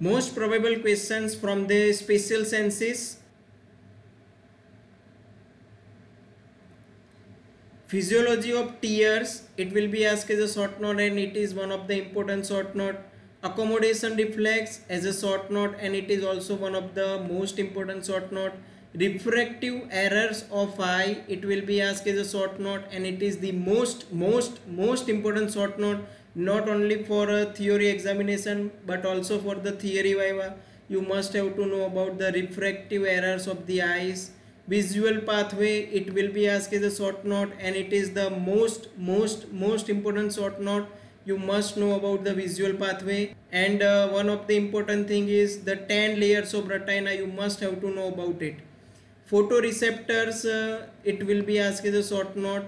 most probable questions from the special senses. Physiology of tears it will be asked as a short note and it is one of the important short note accommodation reflex as a short note and it is also one of the most important short note refractive errors of eye it will be asked as a short note and it is the most most most important short note not only for a theory examination but also for the theory viva you must have to know about the refractive errors of the eyes. Visual pathway it will be asked as a short note and it is the most most most important short note. You must know about the visual pathway. And uh, one of the important thing is the 10 layers of retina you must have to know about it photoreceptors uh, it will be asked as a short note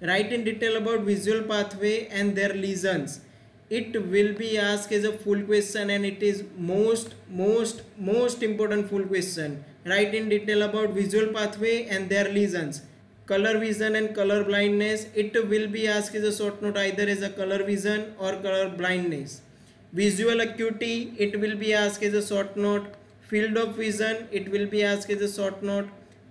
write in detail about visual pathway and their lesions. It will be asked as a full question and it is most most most important full question. Write in detail about visual pathway and their lesions. Color vision and color blindness it will be asked as a short note either as a color vision or color blindness. Visual acuity it will be asked as a short note field of vision it will be asked as a short note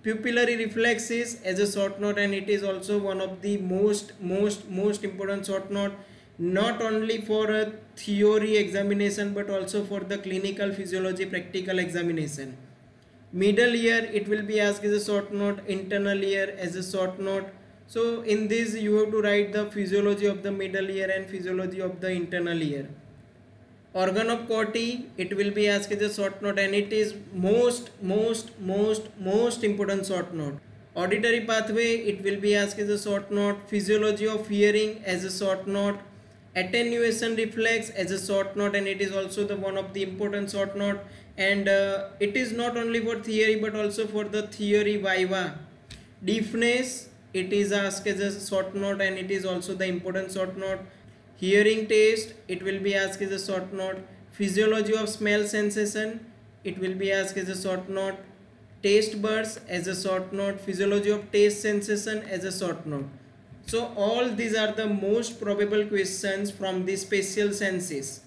pupillary reflexes as a short note and it is also one of the most most most important short note not only for a theory examination but also for the clinical physiology practical examination. Middle ear it will be asked as a short note internal ear as a short note so in this you have to write the physiology of the middle ear and physiology of the internal ear organ of Corti it will be asked as a short note and it is most most most most important short note. Auditory pathway it will be asked as a short note. Physiology of hearing as a short note. Attenuation reflex as a short note and it is also the one of the important short note. And uh, it is not only for theory but also for the theory viva. Deafness it is asked as a short note and it is also the important short note hearing test it will be asked as a short note. Physiology of smell sensation it will be asked as a short note. Taste buds as a short note. Physiology of taste sensation as a short note. So all these are the most probable questions from the special senses